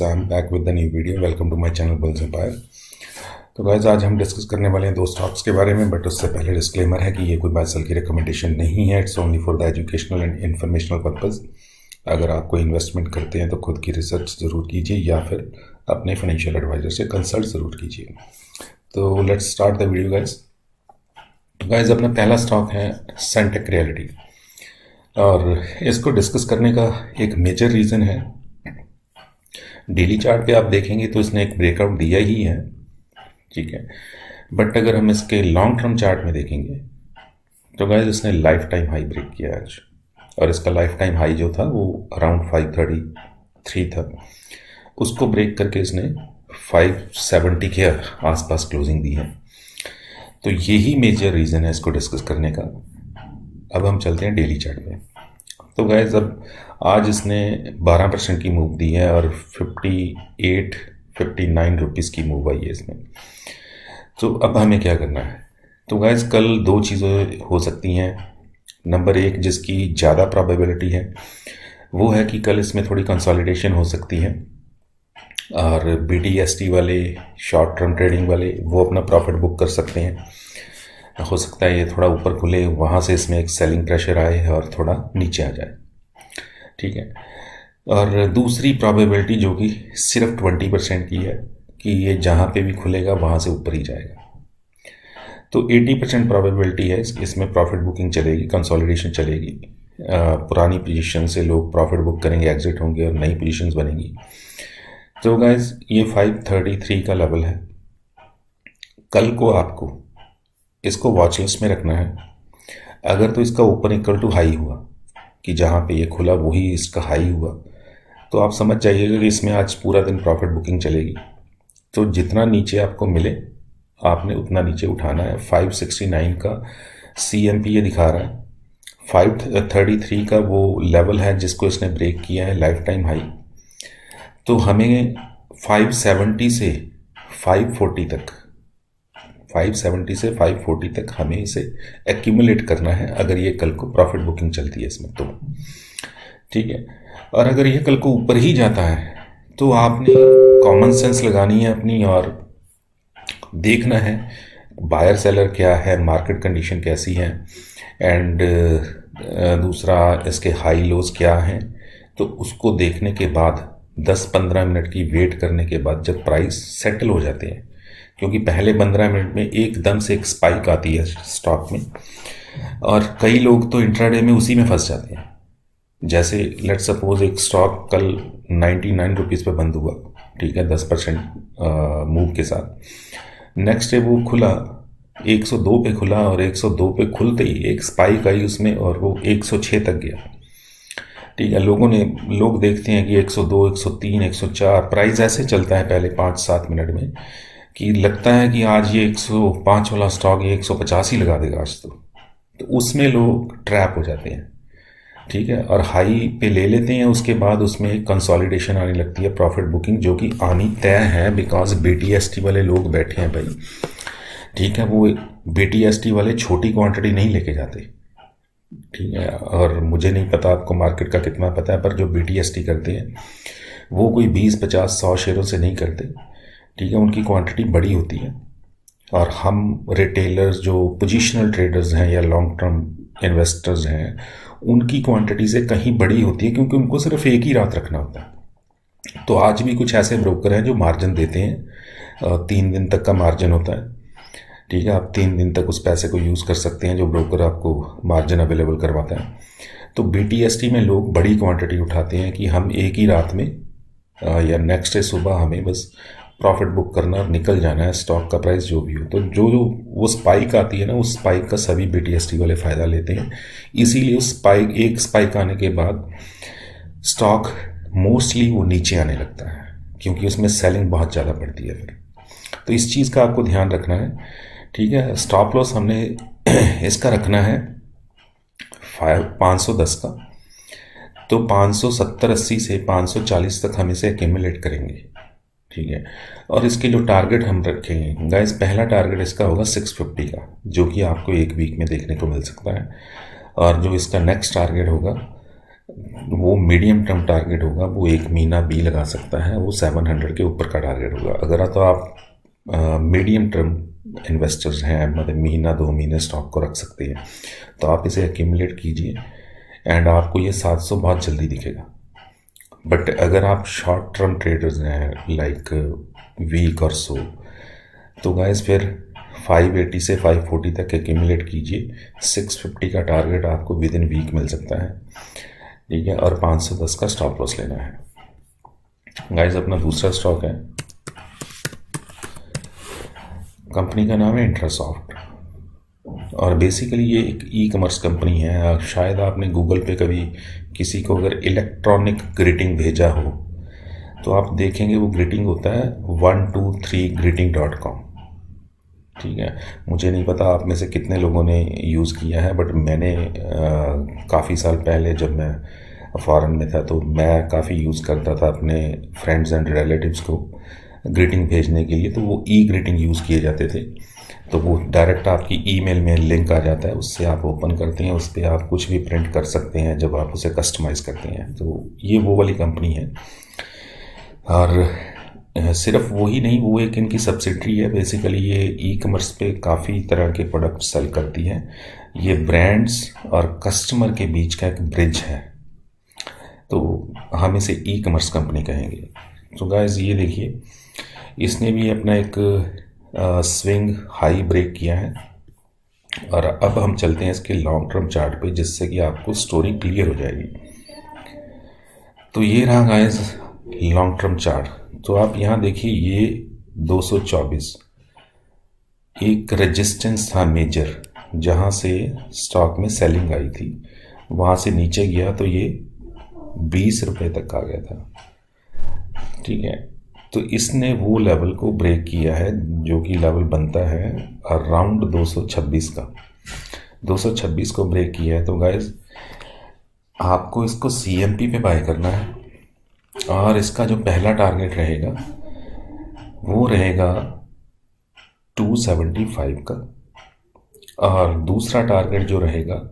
Guys, I'm Sam back with the new video. Welcome to my channel Bulls Empire. तो guys आज हम discuss करने वाले हैं दो स्टॉक्स के बारे में बट उससे पहले डिस्क्लेमर है कि ये कोई बाइसल की रिकमेंडेशन नहीं है. It's only for the educational and informational purpose अगर आप कोई इन्वेस्टमेंट करते हैं तो खुद की रिसर्च ज़रूर कीजिए या फिर अपने फाइनेंशियल एडवाइज़र से कंसल्ट ज़रूर कीजिए. तो let's start the video guys guys अपना पहला स्टॉक है सेंटेक रियलिटी और इसको डिस्कस करने का एक मेजर रीज़न है डेली चार्ट पे आप देखेंगे तो इसने एक ब्रेकआउट दिया ही है। ठीक है। बट अगर हम इसके लॉन्ग टर्म चार्ट में देखेंगे तो गाइज़ इसने लाइफ टाइम हाई ब्रेक किया आज। और इसका लाइफ टाइम हाई जो था, वो अराउंड फाइव थर्टी थ्री था। उसको ब्रेक करके इसने फाइव सेवेंटी के आसपास क्लोजिंग दी है। तो यही मेजर रीज़न है इसको डिस्कस करने का। अब हम चलते हैं डेली चार्ट में तो गैज़ अब आज इसने 12 परसेंट की मूव दी है और 58 59 रुपीज़ की मूव आई है इसमें। तो अब हमें क्या करना है? तो गैज़ कल दो चीज़ें हो सकती हैं। नंबर एक, जिसकी ज़्यादा प्रॉबेबिलिटी है, वो है कि कल इसमें थोड़ी कंसोलिडेशन हो सकती है। और बी वाले शॉर्ट टर्म ट्रेडिंग वाले, वो अपना प्रॉफिट बुक कर सकते हैं। हो सकता है ये थोड़ा ऊपर खुले, वहाँ से इसमें एक सेलिंग प्रेशर आए और थोड़ा नीचे आ जाए। ठीक है? और दूसरी प्रॉबेबिलिटी जो कि सिर्फ़ ट्वेंटी परसेंट की है कि ये जहाँ पे भी खुलेगा, वहाँ से ऊपर ही जाएगा। तो एटी परसेंट प्रॉबेबिलिटी है, इसमें प्रॉफिट बुकिंग चलेगी कंसोलिडेशन चलेगी। पुरानी पोजीशन से लोग प्रॉफिट बुक करेंगे एग्जिट होंगे और नई पोजीशंस बनेंगी। तो गाइज़ ये फाइव थर्टी थ्री का लेवल है। कल को आपको इसको वॉच लिस्ट में रखना है। अगर तो इसका ओपन इक्वल टू हाई हुआ, कि जहाँ पे ये खुला वही इसका हाई हुआ तो आप समझ जाइएगा कि इसमें आज पूरा दिन प्रॉफिट बुकिंग चलेगी। तो जितना नीचे आपको मिले, आपने उतना नीचे उठाना है। 569 का सी एम पी ये दिखा रहा है। 533 का वो लेवल है जिसको इसने ब्रेक किया है लाइफ टाइम हाई तो हमें 570 से 540 तक 570 से 540 तक हमें इसे एक्यूमुलेट करना है, अगर ये कल को प्रॉफिट बुकिंग चलती है इसमें तो। ठीक है? और अगर ये कल को ऊपर ही जाता है तो आपने कॉमन सेंस लगानी है अपनी और देखना है बायर सेलर क्या है मार्केट कंडीशन कैसी है एंड दूसरा इसके हाई लोज क्या हैं तो उसको देखने के बाद 10-15 मिनट की वेट करने के बाद जब प्राइस सेटल हो जाते हैं क्योंकि पहले पंद्रह मिनट में एकदम से एक स्पाइक आती है स्टॉक में। और कई लोग तो इंट्राडे में उसी में फंस जाते हैं। जैसे लेट सपोज़ एक स्टॉक कल नाइन्टी नाइन रुपीज़ पर बंद हुआ ठीक है दस परसेंट मूव के साथ। नेक्स्ट डे वो खुला 102 पे खुला और 102 पे खुलते ही एक स्पाइक आई उसमें और वो 106 तक गया। ठीक है लोगों ने लोग देखते हैं कि 102, 103, 104 प्राइस ऐसे चलता है पहले पाँच सात मिनट में। कि लगता है कि आज ये 105 वाला स्टॉक ये 150 ही लगा देगा आज तो। तो उसमें लोग ट्रैप हो जाते हैं। ठीक है? और हाई पे ले लेते हैं, उसके बाद उसमें एक कंसोलिडेशन आने लगती है प्रॉफिट बुकिंग जो कि आनी तय है बिकॉज़ बी वाले लोग बैठे हैं भाई। ठीक है? वो बी वाले छोटी क्वांटिटी नहीं लेके जाते। ठीक है? और मुझे नहीं पता आपको मार्केट का कितना पता है, पर जो बीटीएसटी करते हैं, वो कोई बीस, पचास, सौ शेयरों से नहीं करते। ठीक है, उनकी क्वांटिटी बड़ी होती है। और हम रिटेलर्स जो पोजिशनल ट्रेडर्स हैं या लॉन्ग टर्म इन्वेस्टर्स हैं, उनकी क्वांटिटी से कहीं बड़ी होती है क्योंकि उनको सिर्फ़ एक ही रात रखना होता है। तो आज भी कुछ ऐसे ब्रोकर हैं जो मार्जिन देते हैं। तीन दिन तक का मार्जिन होता है। ठीक है, आप तीन दिन तक उस पैसे को यूज़ कर सकते हैं जो ब्रोकर आपको मार्जिन अवेलेबल करवाता है। तो BTST में लोग बड़ी क्वांटिटी उठाते हैं कि हम एक ही रात में या नेक्स्ट डे सुबह हमें बस प्रॉफिट बुक करना, निकल जाना है, स्टॉक का प्राइस जो भी हो। तो जो जो वो स्पाइक आती है ना, उस स्पाइक का सभी बीटीएसटी वाले फ़ायदा लेते हैं। इसीलिए उस स्पाइक एक स्पाइक आने के बाद स्टॉक मोस्टली वो नीचे आने लगता है, क्योंकि उसमें सेलिंग बहुत ज़्यादा बढ़ती है फिर। तो इस चीज़ का आपको ध्यान रखना है, ठीक है? स्टॉप लॉस हमने इसका रखना है फाइव पाँच सौ दस का। तो पाँच सौ सत्तर अस्सी से पाँच सौ चालीस तक हम इसे एक्यूमुलेट करेंगे। ठीक है। और इसके जो टारगेट हम रखेंगे गाइस पहला टारगेट इसका होगा 650 का, जो कि आपको एक वीक में देखने को मिल सकता है। और जो इसका नेक्स्ट टारगेट होगा, वो मीडियम टर्म टारगेट होगा, वो एक महीना बी लगा सकता है, वो सेवन हंड्रेड के ऊपर का टारगेट होगा। अगर तो आप मीडियम टर्म इन्वेस्टर्स हैं मतलब महीना, दो महीने स्टॉक को रख सकते हैं तो आप इसे एक्यूमुलेट कीजिए एंड आपको ये 700 बहुत जल्दी दिखेगा। बट अगर आप शॉर्ट टर्म ट्रेडर्स हैं लाइक वीक और सो तो गैस फिर 580 से 540 तक एक्यूमुलेट कीजिए। 650 का टारगेट आपको विद इन वीक मिल सकता है। ठीक है? और 510 का स्टॉप लॉस लेना है। गाइस अपना दूसरा स्टॉक है। कंपनी का नाम है इंट्रासॉफ्ट और बेसिकली ये एक ई कॉमर्स कंपनी है शायद आपने गूगल पे कभी किसी को अगर इलेक्ट्रॉनिक ग्रीटिंग भेजा हो तो आप देखेंगे वो ग्रीटिंग होता है one two three greeting dot com ठीक है? मुझे नहीं पता आप में से कितने लोगों ने यूज़ किया है बट मैंने काफ़ी साल पहले जब मैं फ़ॉरन में था तो मैं काफ़ी यूज़ करता था अपने फ्रेंड्स एंड रिलेटिव्स को ग्रीटिंग भेजने के लिए तो वो ई ग्रीटिंग यूज़ किए जाते थे। तो वो डायरेक्ट आपकी ईमेल में लिंक आ जाता है, उससे आप ओपन करते हैं उस पर आप कुछ भी प्रिंट कर सकते हैं जब आप उसे कस्टमाइज़ करते हैं। तो ये वो वाली कंपनी है। और सिर्फ़ वो ही नहीं, वो एक इनकी सब्सिडरी है। बेसिकली ये ई कॉमर्स पे काफ़ी तरह के प्रोडक्ट सेल करती है। ये ब्रांड्स और कस्टमर के बीच का एक ब्रिज है। तो हम इसे ई कॉमर्स कंपनी कहेंगे। तो गाइज़ ये देखिए, इसने भी अपना एक स्विंग हाई ब्रेक किया है। और अब हम चलते हैं इसके लॉन्ग टर्म चार्ट पे, जिससे कि आपको स्टोरी क्लियर हो जाएगी। तो ये रहा गाइस लॉन्ग टर्म चार्ट तो आप यहाँ देखिए, ये 224 एक रेजिस्टेंस था मेजर जहाँ से स्टॉक में सेलिंग आई थी। वहाँ से नीचे गया तो ये बीस रुपये तक आ गया था। ठीक है? तो इसने वो लेवल को ब्रेक किया है, जो कि लेवल बनता है अराउंड 226 का। 226 को ब्रेक किया है। तो गाइज़ आपको इसको सी पे बाय करना है और इसका जो पहला टारगेट रहेगा, वो रहेगा 275 का। और दूसरा टारगेट जो रहेगा,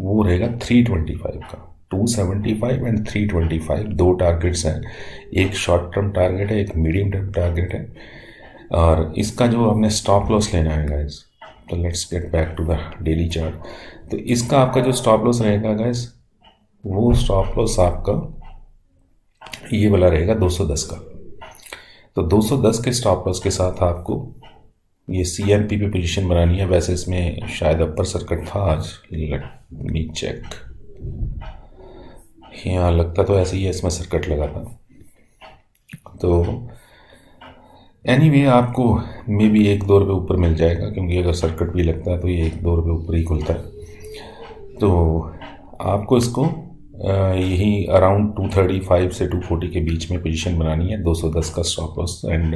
वो रहेगा 325 का। 275 एंड 325 दो टारगेट्स हैं। एक शॉर्ट टर्म टारगेट है, एक मीडियम टर्म टारगेट है। और इसका जो हमने स्टॉप लॉस लेना है गाइस तो let's get back to the daily chart तो इसका आपका जो स्टॉप लॉस रहेगा गाइस वो स्टॉप लॉस आपका ये वाला रहेगा 210 का। तो 210 के स्टॉप लॉस के साथ आपको ये सी एम पी पे पोजीशन बनानी है। वैसे इसमें शायद अपर सर्किट था आज। लेट मी चेक यहाँ लगता तो ऐसे ही है इसमें सर्किट लगा था। तो एनी anyway, आपको मे बी एक दो रुपये ऊपर मिल जाएगा क्योंकि अगर सर्किट भी लगता है तो ये एक दो रुपये ऊपर ही खुलता है। तो आपको इसको यही अराउंड 235 से 240 के बीच में पोजीशन बनानी है 210 का स्टॉप लॉस एंड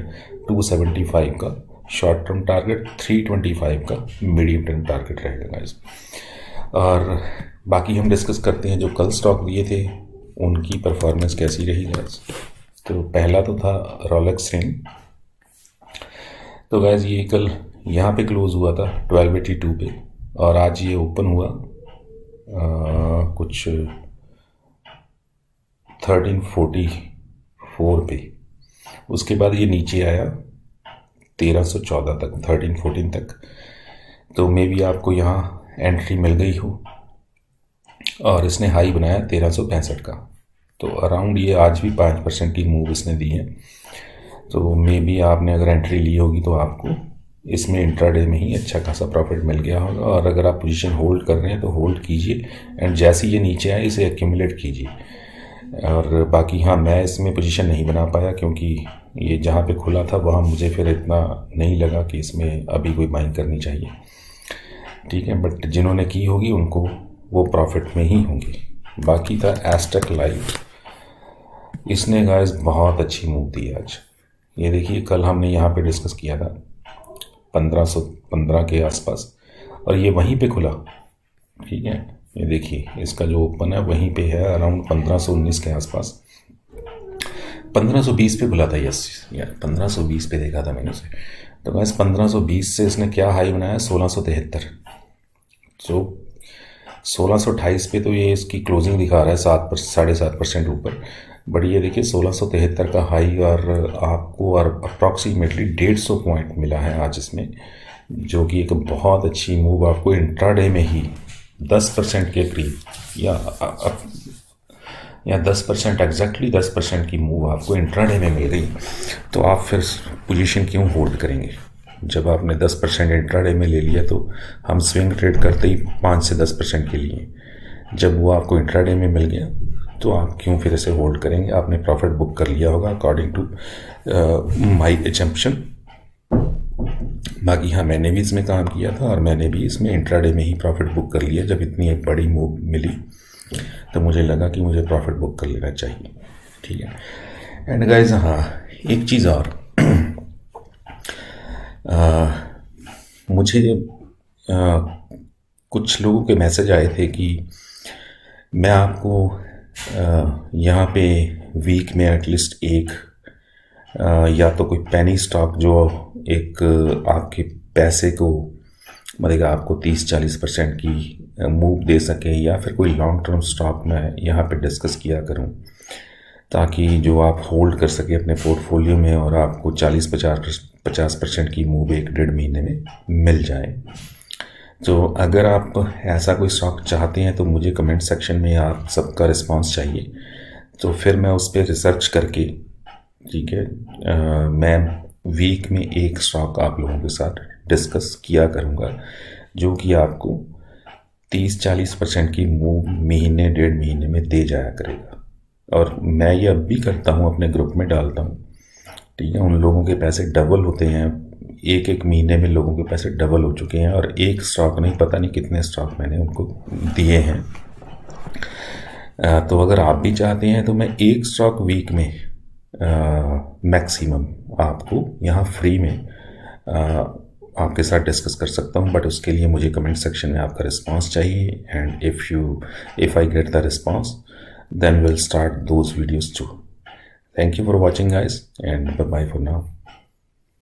275 का शॉर्ट टर्म टारगेट 325 का मीडियम टर्म टारगेट रहेगा गाइस और बाकी हम डिस्कस करते हैं जो कल स्टॉक दिए थे उनकी परफॉर्मेंस कैसी रही गैस तो पहला तो था रोलेक्स रिंग तो गैस ये कल यहाँ पे क्लोज हुआ था ट्वेल्व एटी टू पे। और आज ये ओपन हुआ आ, कुछ थर्टीन फोर्टी फोर पे। उसके बाद ये नीचे आया तेरह सौ चौदह तक थर्टीन फोर्टीन तक। तो मे बी आपको यहाँ एंट्री मिल गई हो। और इसने हाई बनाया तेरह सौ पैंसठ का। तो अराउंड ये आज भी पाँच परसेंट की मूव इसने दी है। तो मे बी आपने अगर एंट्री ली होगी तो आपको इसमें इंट्राडे में ही अच्छा खासा प्रॉफिट मिल गया होगा। और अगर आप पोजीशन होल्ड कर रहे हैं तो होल्ड कीजिए एंड जैसे ये नीचे आए, इसे एक्यूमुलेट कीजिए। और बाकी हाँ मैं इसमें पोजीशन नहीं बना पाया क्योंकि ये जहाँ पे खुला था, वहाँ मुझे फिर इतना नहीं लगा कि इसमें अभी कोई बाइंग करनी चाहिए। ठीक है बट जिन्होंने की होगी उनको वो प्रॉफिट में ही होंगी। बाकी था एस्टेक लाइफ इसने गाइस बहुत अच्छी मूव दी आज। ये देखिए, कल हमने यहाँ पे डिस्कस किया था, पंद्रह सौ, पंद्रह के आसपास। और ये वहीं पे खुला। ठीक है? ये देखिए, इसका जो ओपन है, वहीं पे है अराउंड पंद्रह सौ उन्नीस के आसपास। पंद्रह सौ बीस पे खुला था यस यार, पंद्रह सौ बीस पे देखा था मैंने उसे। तो बस पंद्रह सौ बीस से इसने क्या हाई बनाया? सोलह सौ तिहत्तर। सो सोलह पे तो ये इसकी क्लोजिंग दिखा रहा है सात पर, साढ़े सात परसेंट ऊपर। बट ये देखिए, सोलह का हाई और आपको और अप्रॉक्सीमेटली डेढ़ सौ पॉइंट मिला है आज इसमें, जो कि एक बहुत अच्छी मूव आपको इंट्राडे में ही दस परसेंट के करीब या या दस परसेंट एग्जैक्टली दस परसेंट की मूव आपको इंट्राडे में मिल रही। तो आप फिर पोजीशन क्यों होल्ड करेंगे? जब आपने दस परसेंट इंट्राडे में ले लिया तो हम स्विंग ट्रेड करते ही पाँच से दस परसेंट के लिए। जब वो आपको इंट्राडे में मिल गया तो आप क्यों फिर इसे होल्ड करेंगे? आपने प्रॉफिट बुक कर लिया होगा अकॉर्डिंग टू माई एजम्पन बाकी हाँ मैंने भी इसमें काम किया था और मैंने भी इसमें इंट्राडे में ही प्रॉफिट बुक कर लिया। जब इतनी एक बड़ी मूव मिली तो मुझे लगा कि मुझे प्रॉफिट बुक कर लेना चाहिए। ठीक है। एंड गाइज़ हाँ एक चीज़ और आ, मुझे आ, कुछ लोगों के मैसेज आए थे कि मैं आपको यहाँ पे वीक में एटलीस्ट एक आ, या तो कोई पैनी स्टॉक जो एक आपके पैसे को मतलब आपको 30-40 परसेंट की मूव दे सके या फिर कोई लॉन्ग टर्म स्टॉक मैं यहाँ पे डिस्कस किया करूँ ताकि जो आप होल्ड कर सके अपने पोर्टफोलियो में और आपको 40-50 पचास परसेंट की मूव एक डेढ़ महीने में मिल जाए। तो अगर आप ऐसा कोई स्टॉक चाहते हैं तो मुझे कमेंट सेक्शन में आप सबका रिस्पांस चाहिए। तो फिर मैं उस पर रिसर्च करके, ठीक है मैं वीक में एक स्टॉक आप लोगों के साथ डिस्कस किया करूँगा, जो कि आपको 30-40 परसेंट की मूव महीने, डेढ़ महीने में दे जाया करेगा। और मैं ये अब भी करता हूँ, अपने ग्रुप में डालता हूँ। ठीक है उन लोगों के पैसे डबल होते हैं। एक एक महीने में लोगों के पैसे डबल हो चुके हैं और एक स्टॉक नहीं पता नहीं कितने स्टॉक मैंने उनको दिए हैं। तो अगर आप भी चाहते हैं तो मैं एक स्टॉक वीक में मैक्सिमम आपको यहाँ फ्री में आ, आपके साथ डिस्कस कर सकता हूँ। बट उसके लिए मुझे कमेंट सेक्शन में आपका रिस्पांस चाहिए। And if you if I get the response then will start those videos to Thank you for watching guys and bye bye for now.